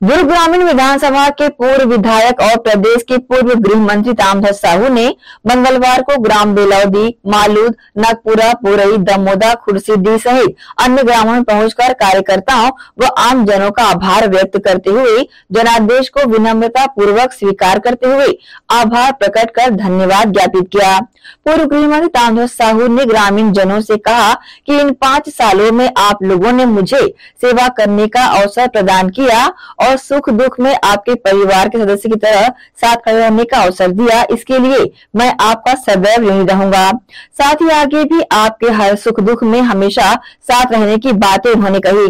दुर्ग ग्रामीण विधानसभा के पूर्व विधायक और प्रदेश के पूर्व गृह मंत्री तामध्वज साहू ने मंगलवार को ग्राम बेलौदी, मालूद, नागपुरा, पुरई, दमोदा खुर्सीडी सहित अन्य ग्रामों में पहुंचकर कार्यकर्ताओं व आम जनों का आभार व्यक्त करते हुए, जनादेश को विनम्रता पूर्वक स्वीकार करते हुए आभार प्रकट कर धन्यवाद ज्ञापित किया। पूर्व गृह मंत्री तामध्वज साहू ने ग्रामीण जनों से कहा कि इन पाँच सालों में आप लोगों ने मुझे सेवा करने का अवसर प्रदान किया और सुख दुख में आपके परिवार के सदस्य की तरह साथ खड़े रहने का अवसर दिया। इसके लिए मैं आपका सदैव यही रहूँगा। साथ ही आगे भी आपके हर सुख दुख में हमेशा साथ रहने की बातें उन्होंने कही।